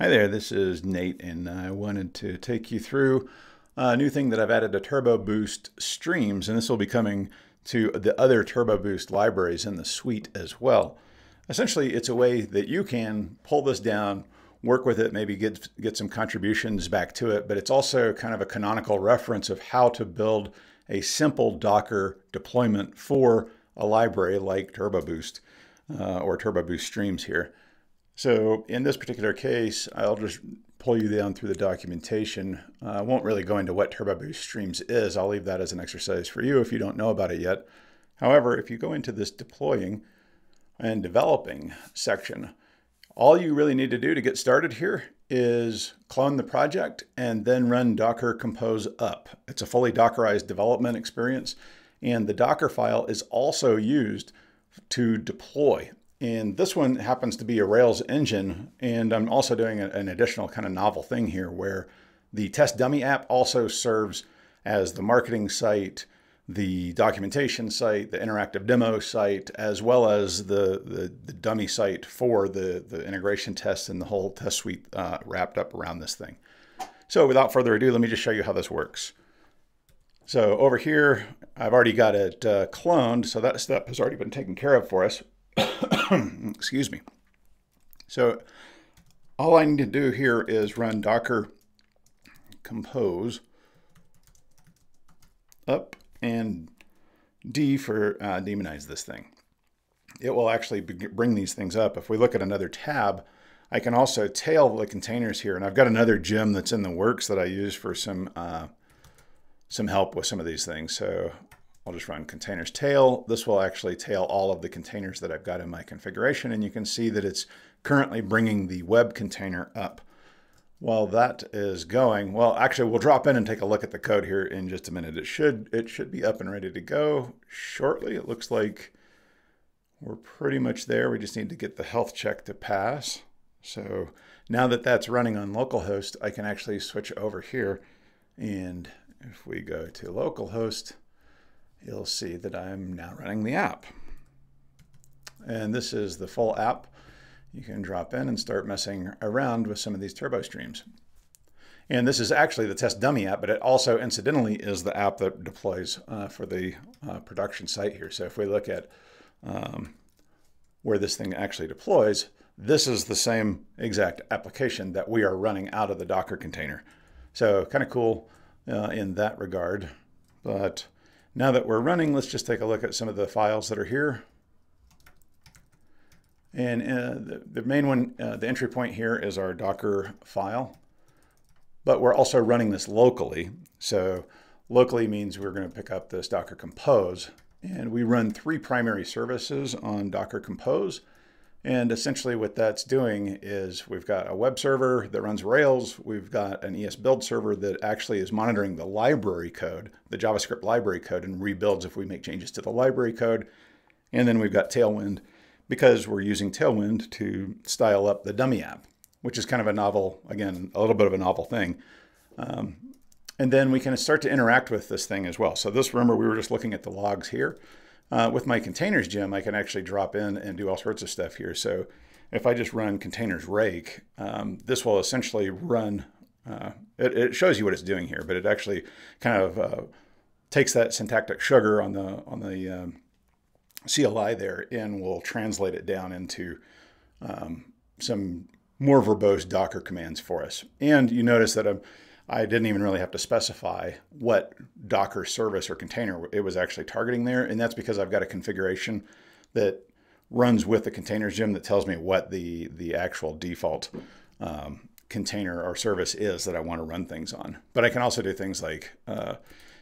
Hi there, this is Nate, and I wanted to take you through a new thing that I've added to Turbo Boost Streams, and this will be coming to the other Turbo Boost libraries in the suite as well. Essentially, it's a way that you can pull this down, work with it, maybe get, get some contributions back to it, but it's also kind of a canonical reference of how to build a simple Docker deployment for a library like Turbo Boost uh, or Turbo Boost Streams here. So in this particular case, I'll just pull you down through the documentation. Uh, I won't really go into what Turbo Boost Streams is. I'll leave that as an exercise for you if you don't know about it yet. However, if you go into this deploying and developing section, all you really need to do to get started here is clone the project and then run Docker Compose up. It's a fully Dockerized development experience. And the Docker file is also used to deploy and this one happens to be a Rails engine. And I'm also doing an additional kind of novel thing here where the test dummy app also serves as the marketing site, the documentation site, the interactive demo site, as well as the, the, the dummy site for the, the integration tests and the whole test suite uh, wrapped up around this thing. So without further ado, let me just show you how this works. So over here, I've already got it uh, cloned, so that step has already been taken care of for us. Excuse me. So all I need to do here is run docker compose up and D for uh, daemonize this thing. It will actually bring these things up. If we look at another tab, I can also tail the containers here. And I've got another gem that's in the works that I use for some uh, some help with some of these things. So I'll just run containers tail. This will actually tail all of the containers that I've got in my configuration. And you can see that it's currently bringing the web container up. While that is going, well, actually we'll drop in and take a look at the code here in just a minute. It should, it should be up and ready to go shortly. It looks like we're pretty much there. We just need to get the health check to pass. So now that that's running on localhost, I can actually switch over here. And if we go to localhost, you'll see that I'm now running the app. And this is the full app. You can drop in and start messing around with some of these turbo streams. And this is actually the test dummy app, but it also incidentally is the app that deploys uh, for the uh, production site here. So if we look at um, where this thing actually deploys, this is the same exact application that we are running out of the Docker container. So kind of cool uh, in that regard. But now that we're running, let's just take a look at some of the files that are here. And uh, the, the, main one, uh, the entry point here is our Docker file. But we're also running this locally. So locally means we're going to pick up this Docker Compose. And we run three primary services on Docker Compose. And essentially what that's doing is we've got a web server that runs Rails. We've got an ES build server that actually is monitoring the library code, the JavaScript library code, and rebuilds if we make changes to the library code. And then we've got Tailwind because we're using Tailwind to style up the dummy app, which is kind of a novel, again, a little bit of a novel thing. Um, and then we can start to interact with this thing as well. So this, remember, we were just looking at the logs here. Uh, with my containers gem, I can actually drop in and do all sorts of stuff here. So if I just run containers rake, um, this will essentially run, uh, it, it, shows you what it's doing here, but it actually kind of uh, takes that syntactic sugar on the, on the um, CLI there and will translate it down into um, some more verbose Docker commands for us. And you notice that I'm, I didn't even really have to specify what Docker service or container it was actually targeting there. And that's because I've got a configuration that runs with the containers gem that tells me what the, the actual default um, container or service is that I want to run things on. But I can also do things like uh,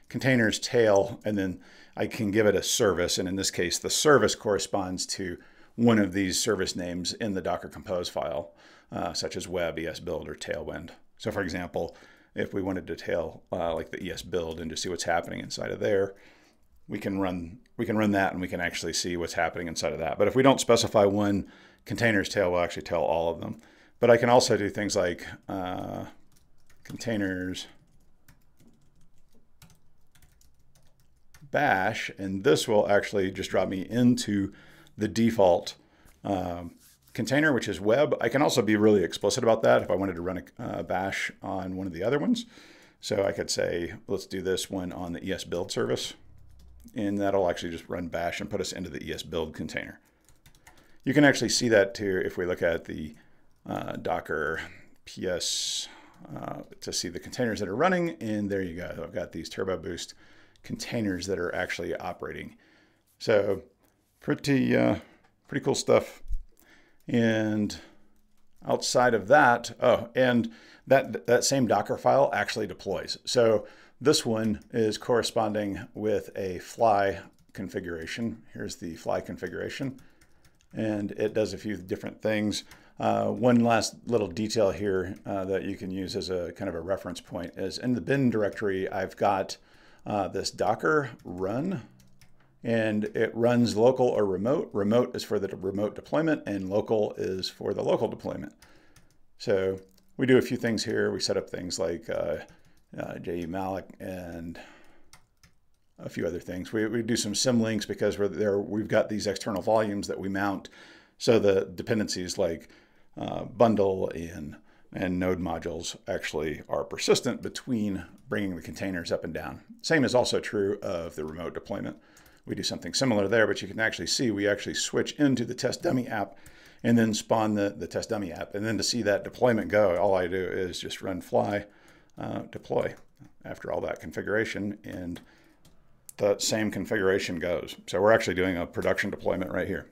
containers tail, and then I can give it a service. And in this case, the service corresponds to one of these service names in the Docker Compose file, uh, such as web, esbuild, or tailwind. So for example, if we wanted to tail uh, like the ES build and to see what's happening inside of there, we can run we can run that and we can actually see what's happening inside of that. But if we don't specify one containers tail, we'll actually tail all of them. But I can also do things like uh, containers bash, and this will actually just drop me into the default um, container, which is web. I can also be really explicit about that if I wanted to run a uh, bash on one of the other ones. So I could say, let's do this one on the ES build service. And that'll actually just run bash and put us into the ES build container. You can actually see that too if we look at the uh, Docker PS uh, to see the containers that are running. And there you go. I've got these Turbo Boost containers that are actually operating. So pretty, uh, pretty cool stuff. And outside of that, oh, and that, that same Docker file actually deploys. So this one is corresponding with a fly configuration. Here's the fly configuration. And it does a few different things. Uh, one last little detail here uh, that you can use as a kind of a reference point is in the bin directory, I've got uh, this Docker run and it runs local or remote. Remote is for the remote deployment and local is for the local deployment. So we do a few things here. We set up things like uh, uh, jemalloc and a few other things. We, we do some symlinks because we're there. We've got these external volumes that we mount. So the dependencies like uh, bundle and and node modules actually are persistent between bringing the containers up and down. Same is also true of the remote deployment. We do something similar there, but you can actually see we actually switch into the test dummy app and then spawn the, the test dummy app. And then to see that deployment go, all I do is just run fly uh, deploy after all that configuration and the same configuration goes. So we're actually doing a production deployment right here.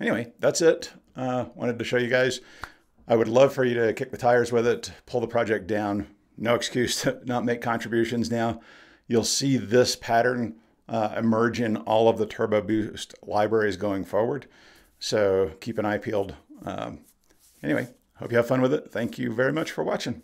Anyway, that's it. Uh, wanted to show you guys. I would love for you to kick the tires with it, pull the project down. No excuse to not make contributions now. You'll see this pattern uh, emerge in all of the Turbo Boost libraries going forward. So keep an eye peeled. Um, anyway, hope you have fun with it. Thank you very much for watching.